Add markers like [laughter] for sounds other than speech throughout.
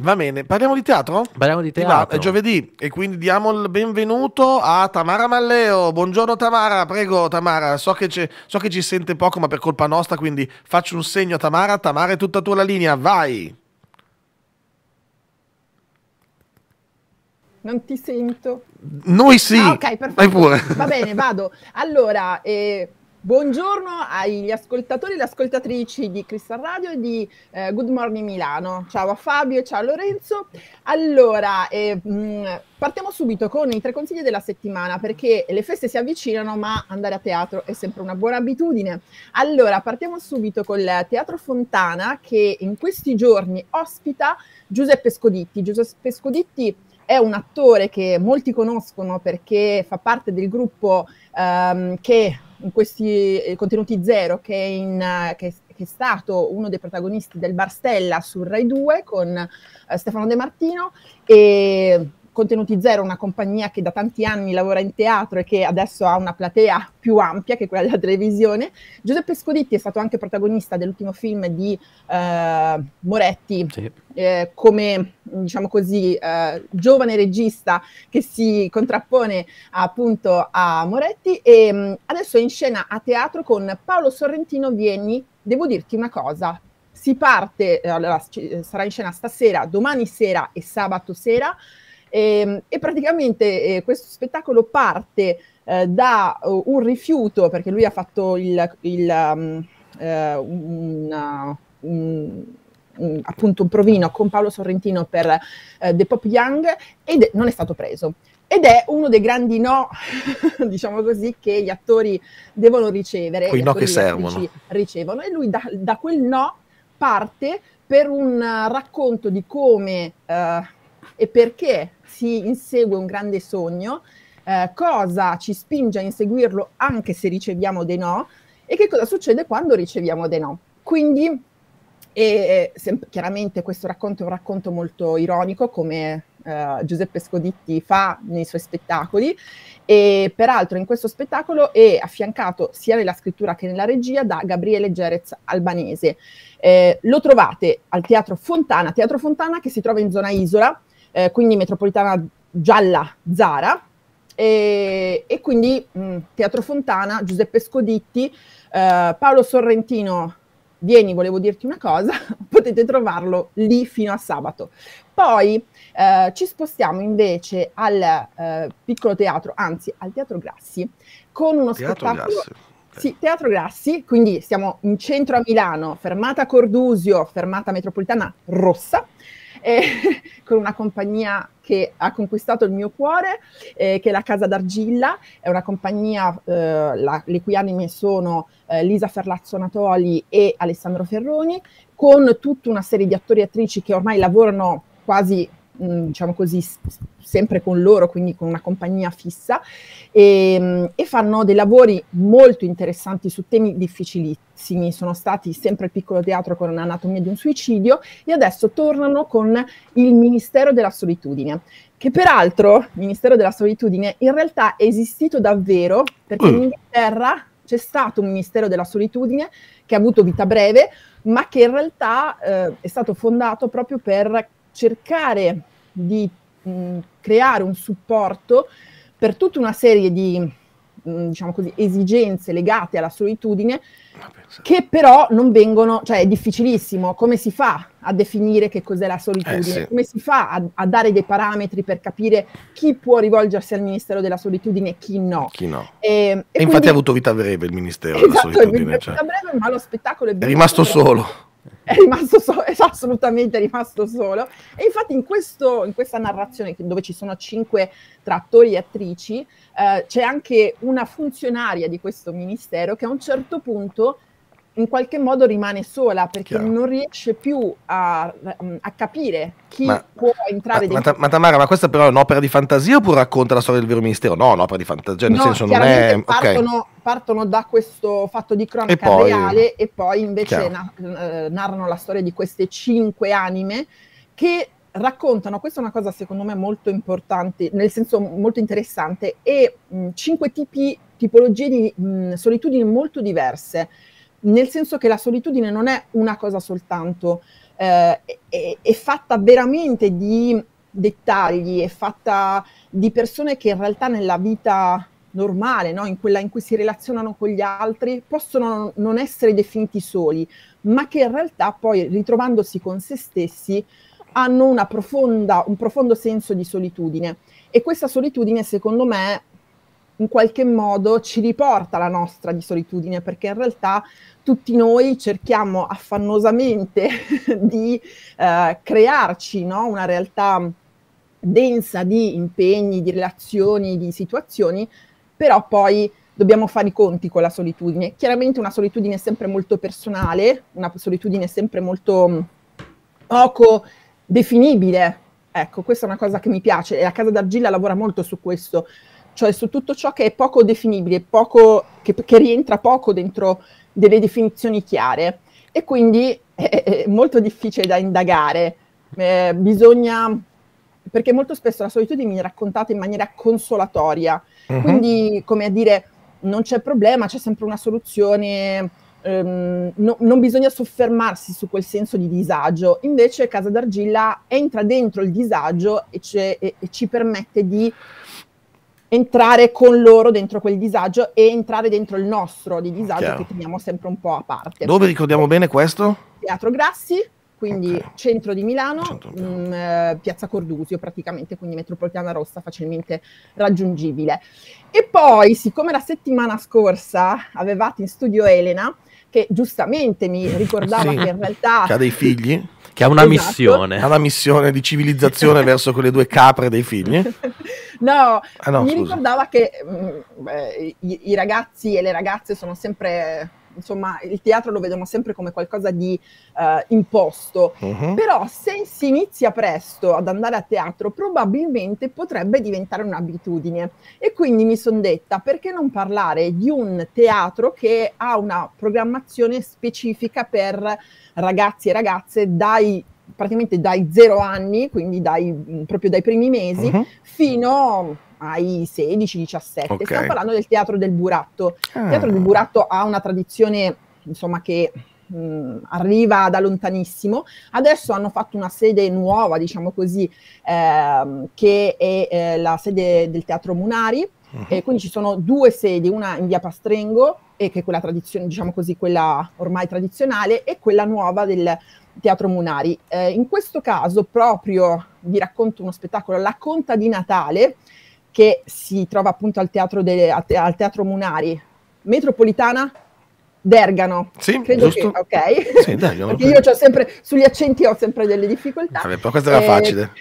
Va bene, parliamo di teatro? Parliamo di teatro. È giovedì e quindi diamo il benvenuto a Tamara Malleo. Buongiorno Tamara, prego Tamara, so che, c'è- so che ci sente poco ma per colpa nostra, quindi faccio un segno a Tamara. Tamara è tutta tua la linea, vai! Non ti sento. Noi sì! Ah, ok, perfetto. Vai pure. Va bene, vado. Allora, eh, buongiorno agli ascoltatori e le ascoltatrici di Crystal Radio e di eh, Good Morning Milano. Ciao a Fabio e ciao a Lorenzo. Allora, eh, mh, partiamo subito con i tre consigli della settimana perché le feste si avvicinano, ma andare a teatro è sempre una buona abitudine. Allora, partiamo subito col Teatro Fontana che in questi giorni ospita Giuseppe Scoditti. Giuseppe Scoditti è un attore che molti conoscono perché fa parte del gruppo ehm, che in questi eh, contenuti zero, che è, in, eh, che, che è stato uno dei protagonisti del Bar Stella su Rai 2 con eh, Stefano De Martino e Contenuti Zero, una compagnia che da tanti anni lavora in teatro e che adesso ha una platea più ampia che quella [laughs] della televisione. Giuseppe Scoditti è stato anche protagonista dell'ultimo film di eh, Moretti, Sì. eh, come diciamo così eh, giovane regista che si contrappone appunto a Moretti e mh, adesso è in scena a teatro con Paolo Sorrentino Vieni. Devo dirti una cosa, si parte, eh, allora, ci- sarà in scena stasera, domani sera e sabato sera e, e praticamente eh, questo spettacolo parte eh, da uh, un rifiuto perché lui ha fatto il, il, um, eh, una- un, un- appunto un provino con Paolo Sorrentino per eh, The Pop Young ed non è stato preso. Ed è uno dei grandi no, [laughs] diciamo così, che gli attori devono ricevere. Quei no che servono. Ricevono e lui da, da quel no parte per un racconto di come eh, e perché si insegue un grande sogno, eh, cosa ci spinge a inseguirlo anche se riceviamo dei no e che cosa succede quando riceviamo dei no. Quindi e sem- chiaramente questo racconto è un racconto molto ironico, come eh, Giuseppe Scoditti fa nei suoi spettacoli, e peraltro in questo spettacolo è affiancato sia nella scrittura che nella regia da Gabriele Gerez Albanese. Eh, lo trovate al Teatro Fontana, Teatro Fontana che si trova in zona Isola, eh, quindi metropolitana gialla Zara. E, e quindi mh, Teatro Fontana, Giuseppe Scoditti, eh, Paolo Sorrentino vieni, volevo dirti una cosa, [laughs] potete trovarlo lì fino a sabato. Poi eh, ci spostiamo invece al eh, piccolo teatro, anzi al Teatro Grassi, con uno Teatro spettacolo... Grassi. Sì, Teatro Grassi, quindi siamo in centro a Milano, fermata Cordusio, fermata metropolitana rossa, eh, [laughs] con una compagnia che ha conquistato il mio cuore, eh, che è la Casa d'Argilla, è una compagnia eh, la- le cui anime sono eh, Lisa Ferlazzo Natoli e Alessandro Ferroni, con tutta una serie di attori e attrici che ormai lavorano quasi, mh, diciamo così, sempre con loro, quindi con una compagnia fissa, e, mh, e fanno dei lavori molto interessanti su temi difficilissimi. Sono stati sempre al piccolo teatro con Anatomia di un suicidio e adesso tornano con il Ministero della Solitudine, che peraltro, il Ministero della Solitudine, in realtà è esistito davvero perché in Mm. Inghilterra c'è stato un Ministero della Solitudine che ha avuto vita breve, ma che in realtà eh, è stato fondato proprio per cercare di mh, creare un supporto per tutta una serie di mh, diciamo così, esigenze legate alla solitudine che però non vengono, cioè è difficilissimo, come si fa a definire che cos'è la solitudine? Eh, sì. Come si fa a, a dare dei parametri per capire chi può rivolgersi al Ministero della Solitudine e chi no? Chi no? E, e E infatti quindi- ha avuto vita breve il Ministero della esatto, è Solitudine. vita cioè. breve, ma lo spettacolo è, È rimasto solo. È rimasto solo, è assolutamente rimasto solo. E infatti in, questo, in questa narrazione, dove ci sono cinque tra attori e attrici, eh, c'è anche una funzionaria di questo ministero che a un certo punto in qualche modo rimane sola perché Chiaro. non riesce più a, a capire chi Ma- può entrare Ma, ma, dentro. ma Tamara, ma questa però è un'opera di fantasia oppure racconta la storia del vero ministero? No, un'opera di fantasia, nel No, senso non è... chiaramente ok. partono, partono da questo fatto di cronaca E poi- reale e poi invece na- eh, narrano la storia di queste cinque anime che raccontano, questa è una cosa secondo me molto importante, nel senso molto interessante, e mh, cinque tipi, tipologie di mh, solitudini molto diverse. Nel senso che la solitudine non è una cosa soltanto, eh, è, è, fatta veramente di dettagli, è fatta di persone che in realtà nella vita normale, no? in quella in cui si relazionano con gli altri, possono non essere definiti soli, ma che in realtà poi ritrovandosi con se stessi hanno profonda, un profondo senso di solitudine. E questa solitudine, secondo me, in qualche modo ci riporta alla nostra di solitudine, perché in realtà tutti noi cerchiamo affannosamente [laughs] di eh, crearci no? una realtà densa di impegni, di relazioni, di situazioni, però poi dobbiamo fare i conti con la solitudine. Chiaramente una solitudine sempre molto personale, una solitudine sempre molto mm, poco definibile. Ecco, questa è una cosa che mi piace e la Casa d'Argilla lavora molto su questo, cioè su tutto ciò che è poco definibile, poco, che, che rientra poco dentro delle definizioni chiare e quindi [laughs] è, è molto difficile da indagare. Eh, bisogna, perché molto spesso la solitudine viene raccontata in maniera consolatoria, uh-huh. quindi come a dire non c'è problema, c'è sempre una soluzione, ehm, no, non bisogna soffermarsi su quel senso di disagio, invece Casa d'Argilla entra dentro il disagio e, e, e ci permette di entrare con loro dentro quel disagio e entrare dentro il nostro di disagio Chiaro. che teniamo sempre un po' a parte. Dove ricordiamo bene questo? Teatro Grassi, quindi okay. centro di Milano, centro mh, mm, eh, piazza Cordusio praticamente, quindi metropolitana rossa facilmente raggiungibile. E poi, siccome la settimana scorsa avevate in studio Elena, che giustamente mi ricordava sì, che in realtà... Che ha dei figli? Che ha una esatto. missione. Ha una missione di civilizzazione [laughs] verso quelle due capre dei figli. No, ah, no mi scusa. ricordava che mh, mm, i, i, ragazzi e le ragazze sono sempre, insomma, il teatro lo vedono sempre come qualcosa di uh, imposto, uh-huh. però se si inizia presto ad andare a teatro probabilmente potrebbe diventare un'abitudine e quindi mi sono detta perché non parlare di un teatro che ha una programmazione specifica per ragazzi e ragazze dai praticamente dai zero anni, quindi dai, mm, proprio dai primi mesi, uh-huh. fino ai 16-17. Okay. Stiamo parlando del teatro del Buratto. Ah. Il teatro del Buratto ha una tradizione, insomma, che mh, mm, arriva da lontanissimo. Adesso hanno fatto una sede nuova, diciamo così, eh, che è eh, la sede del Teatro Munari. Uh-huh. E quindi ci sono due sedi, una in via Pastrengo, e che è quella tradizione, diciamo così, quella ormai tradizionale, e quella nuova del Teatro Munari. Eh, in questo caso proprio vi racconto uno spettacolo, La Conta di Natale, che si trova appunto al Teatro, de, al teatro Munari, metropolitana Dergano. Sì, credo giusto. che ok. Sì, Dergano. [laughs] Perché io ho sempre sugli accenti ho sempre delle difficoltà. Vabbè, però questa era eh, facile.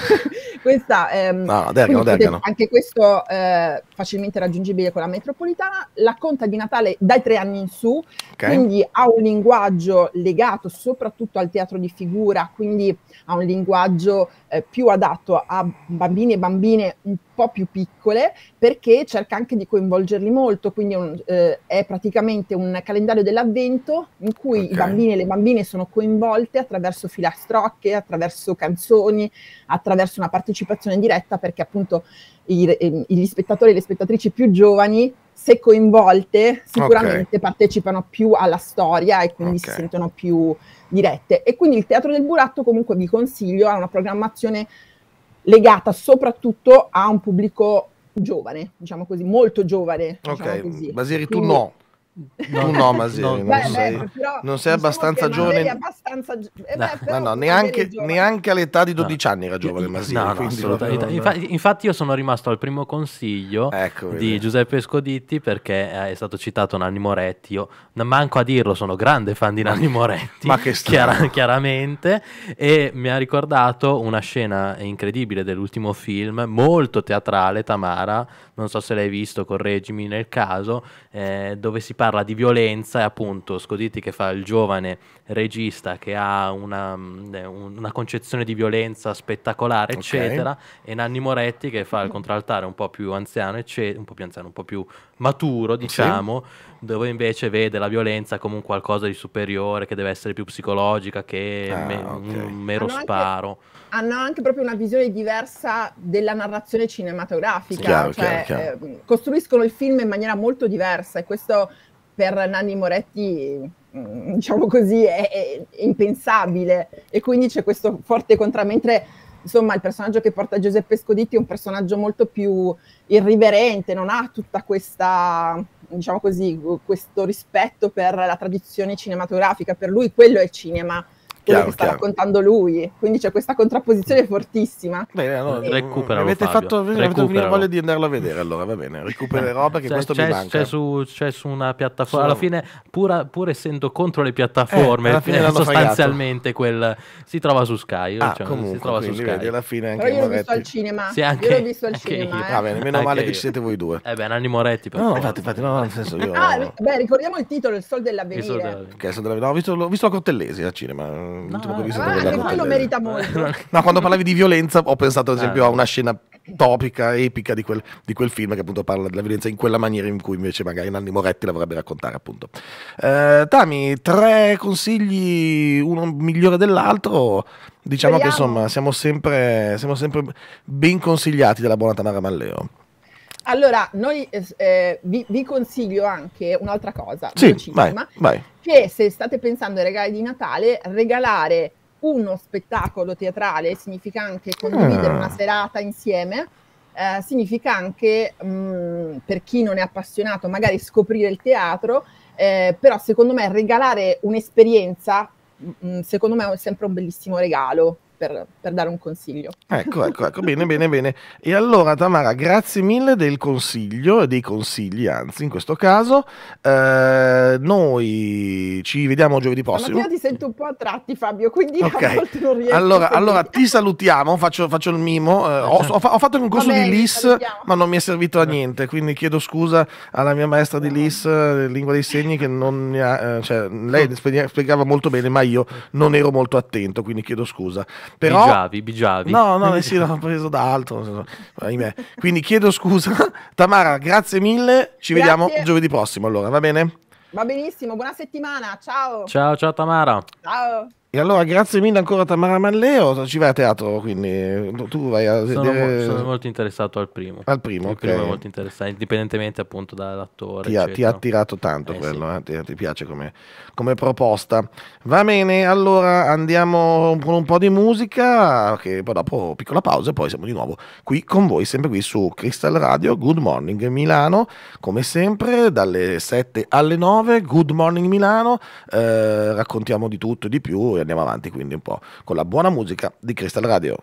[laughs] questa ehm, no, Dergano, Dergano. anche questo eh, facilmente raggiungibile con la metropolitana. La conta di Natale dai tre anni in su, okay. quindi ha un linguaggio legato soprattutto al teatro di figura, quindi ha un linguaggio eh, più adatto a bambini e bambine un po' più piccole, perché cerca anche di coinvolgerli molto, quindi un, eh, è praticamente un calendario dell'avvento in cui okay. i bambini e le bambine sono coinvolte attraverso filastrocche, attraverso canzoni, attraverso una partecipazione diretta, perché appunto i, gli spettatori e le spettatrici più giovani se coinvolte sicuramente okay. partecipano più alla storia e quindi okay. si sentono più dirette. E quindi il Teatro del Buratto comunque vi consiglio, ha una programmazione legata soprattutto a un pubblico giovane, diciamo così, molto giovane. Diciamo ok, così. Baseri tu no. No, no, Masini, non, beh, sei, beh, però, non sei abbastanza giovane. Abbastanza, eh, beh, no, no, neanche, neanche, all'età di 12 anni era giovane Masini. No, no, infatti, infatti, io sono rimasto al primo consiglio ecco, di Giuseppe Scoditti perché è stato citato Nanni Moretti. Io non manco a dirlo, sono grande fan di Nanni Moretti. [laughs] Ma che [laughs] chiara, chiaramente. E mi ha ricordato una scena incredibile dell'ultimo film, molto teatrale, Tamara. Non so se l'hai visto, correggimi nel caso, eh, dove si parla di violenza e appunto Scoditi che fa il giovane regista che ha una, mm, una concezione di violenza spettacolare, okay. eccetera, e Nanni Moretti che fa il contraltare un po' più anziano, eccetera, un po' più anziano, un po' più maturo, diciamo, sì. dove invece vede la violenza come un qualcosa di superiore, che deve essere più psicologica che ah, me- okay. un mero hanno sparo. Anche, hanno anche proprio una visione diversa della narrazione cinematografica, chiaro, cioè chiaro, chiaro. Eh, costruiscono il film in maniera molto diversa e questo per Nanni Moretti, mm, diciamo così, è, è, impensabile. E quindi c'è questo forte contrasto, mentre insomma il personaggio che porta Giuseppe Scoditi è un personaggio molto più irriverente, non ha tutta questa, diciamo così, questo rispetto per la tradizione cinematografica, per lui quello è il cinema quello chiaro, che sta chiaro. raccontando lui. Quindi c'è questa contrapposizione fortissima. Bene, allora, recupera. Avete fatto, avete venire voglia di andarlo a vedere, allora va bene. Recupererò perché cioè, questo c'è, mi manca. C'è su, c'è su una piattaforma. Alla fine, pur, pur, essendo contro le piattaforme, eh, fine sostanzialmente quel, si trova su Sky. Ah, cioè, comunque, si trova su Sky. Vedi, alla fine anche Però io l'ho visto al cinema. Sì, anche, io l'ho visto al cinema. Eh. Va bene, meno male che ci siete voi due. Eh beh, Nanni Moretti. No, infatti, infatti, no, nel senso io... Ah, beh, ricordiamo il titolo, Il Sol dell'Avvenire. Ho visto la Cortellesi al cinema. L'ultimo che ho visto anche quello merita molto. [laughs] no, quando parlavi di violenza ho pensato ad esempio ah. a una scena topica, epica di quel, di quel, film che appunto parla della violenza in quella maniera in cui invece magari Nanni Moretti la vorrebbe raccontare appunto. Eh, Tami, tre consigli, uno migliore dell'altro, diciamo Speriamo. che insomma siamo sempre, siamo sempre ben consigliati dalla buona Tamara Malleo. Allora, noi eh, vi, vi, consiglio anche un'altra cosa. Sì, vai, vai. Che se state pensando ai regali di Natale, regalare uno spettacolo teatrale significa anche condividere ah. una serata insieme, eh, significa anche, mh, mm, per chi non è appassionato, magari scoprire il teatro, eh, però secondo me regalare un'esperienza, mh, mm, secondo me è sempre un bellissimo regalo per, per, dare un consiglio. Ecco, ecco, ecco, bene, bene, bene. E allora Tamara, grazie mille del consiglio e dei consigli, anzi in questo caso. Eh, noi ci vediamo giovedì prossimo. Io ti sento un po' a tratti Fabio, quindi okay. non riesco allora, allora ti salutiamo, faccio, faccio il mimo. Eh, ho, ho, ho, fatto un corso Vabbè, di LIS, ma non mi è servito a niente, quindi chiedo scusa alla mia maestra di LIS, eh, lingua dei segni, che non mi ha, eh, cioè, lei spiegava molto bene, ma io non ero molto attento, quindi chiedo scusa. Però, bigiavi, bigiavi. No, no, sì, l'ho preso da altro. Quindi chiedo scusa. [laughs] Tamara, grazie mille. Ci grazie. vediamo giovedì prossimo allora, va bene? Va benissimo, buona settimana, ciao. Ciao, ciao Tamara. Ciao. E allora grazie mille ancora a Tamara Malleo, ci vai a teatro quindi tu vai a sono, vedere... sono molto interessato al primo. Al primo, Il okay. primo è molto interessante, indipendentemente appunto dall'attore. Ti ha, ti ha attirato tanto eh, quello, sì. eh? ti, ti, piace come, come, proposta. Va bene, allora andiamo con un po' di musica, che poi dopo piccola pausa e poi siamo di nuovo qui con voi, sempre qui su Crystal Radio, Good Morning Milano, come sempre dalle 7 alle 9, Good Morning Milano, eh, raccontiamo di tutto e di più andiamo avanti quindi un po' con la buona musica di Crystal Radio.